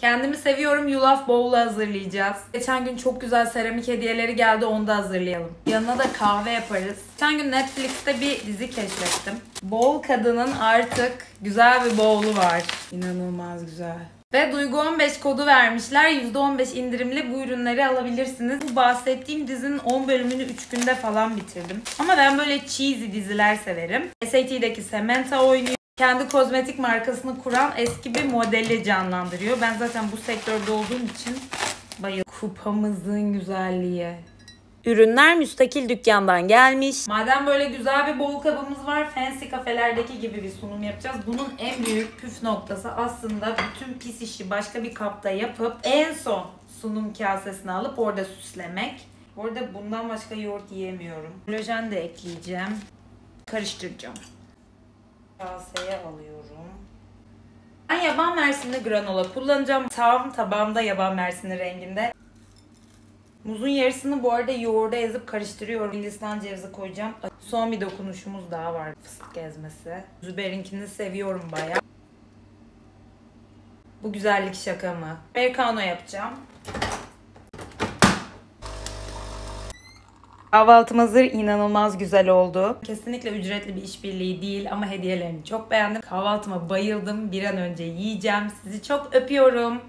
Kendimi seviyorum yulaf bowl hazırlayacağız. Geçen gün çok güzel seramik hediyeleri geldi onu da hazırlayalım. Yanına da kahve yaparız. Geçen gün Netflix'te bir dizi keşfettim. Bowl kadının artık güzel bir bowl'u var. İnanılmaz güzel. Ve Duygu 15 kodu vermişler. %15 indirimli bu ürünleri alabilirsiniz. Bu bahsettiğim dizinin 10 bölümünü 3 günde falan bitirdim. Ama ben böyle cheesy diziler severim. SAT'deki Samantha oynuyor. Kendi kozmetik markasını kuran eski bir modeli canlandırıyor. Ben zaten bu sektörde olduğum için bayılıyorum. Kupamızın güzelliği. Ürünler müstakil dükkandan gelmiş. Madem böyle güzel bir bol kabımız var, fancy kafelerdeki gibi bir sunum yapacağız. Bunun en büyük püf noktası aslında bütün pis işi başka bir kapta yapıp en son sunum kasesine alıp orada süslemek. Orada bundan başka yoğurt yiyemiyorum. Kolajen de ekleyeceğim. Karıştıracağım. Kaseye alıyorum. Ben yaban mersini granola kullanacağım. Tam tabağımda yaban mersini renginde. Muzun yarısını bu arada yoğurda ezip karıştırıyorum. Hindistan cevizi koyacağım. Son bir dokunuşumuz daha var. Fıstık ezmesi. Züber'inkini seviyorum bayağı. Bu güzellik şaka mı? Americano yapacağım. Kahvaltım hazır. inanılmaz güzel oldu. Kesinlikle ücretli bir işbirliği değil ama hediyelerini çok beğendim. Kahvaltıma bayıldım. Bir an önce yiyeceğim. Sizi çok öpüyorum.